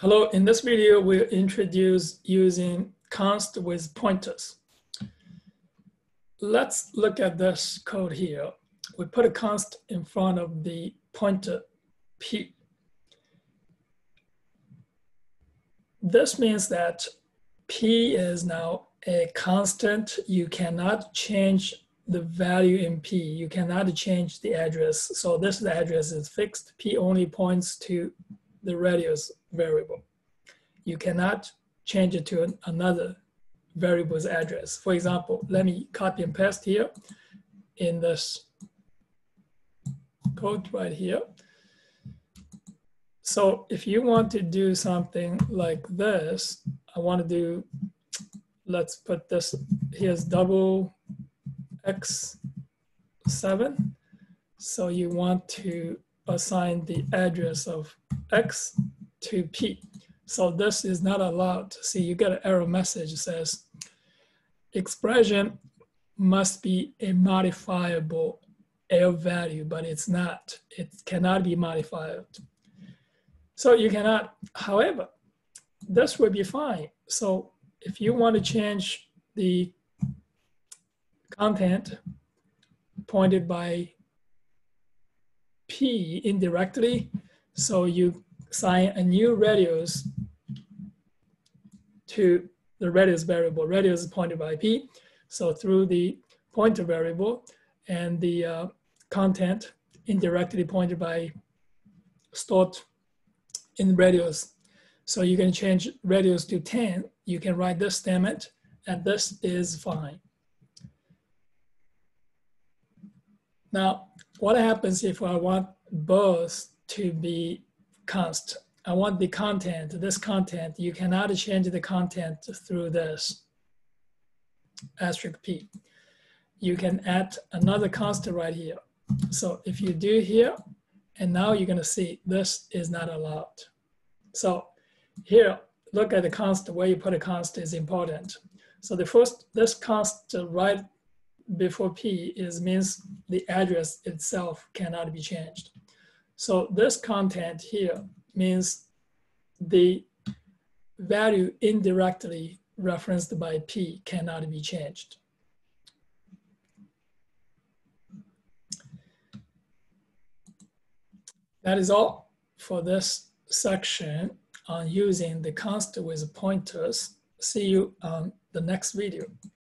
Hello, in this video, we'll introduce using const with pointers. Let's look at this code here. We put a const in front of the pointer p. This means that p is now a constant. You cannot change the value in p. You cannot change the address. So this address is fixed. p only points to the radius variable. You cannot change it to another variable's address. For example, let me copy and paste here in this code right here. So if you want to do something like this, I want to do, let's put this, here's double x7. So you want to assign the address of x to p. So this is not allowed. See, you get an error message that says expression must be a modifiable L value, but it's not. It cannot be modified. So you cannot, however, this would be fine. So if you want to change the content pointed by P indirectly, so you assign a new radius to the radius variable. Radius is pointed by p. So through the pointer variable and the uh, content indirectly pointed by stored in radius. So you can change radius to 10. You can write this statement and this is fine. Now, what happens if I want both to be const. I want the content, this content, you cannot change the content through this asterisk P. You can add another constant right here. So if you do here, and now you're gonna see this is not allowed. So here, look at the constant, where you put a constant is important. So the first, this constant right before P is means the address itself cannot be changed. So this content here means the value indirectly referenced by P cannot be changed. That is all for this section on using the const with pointers. See you on the next video.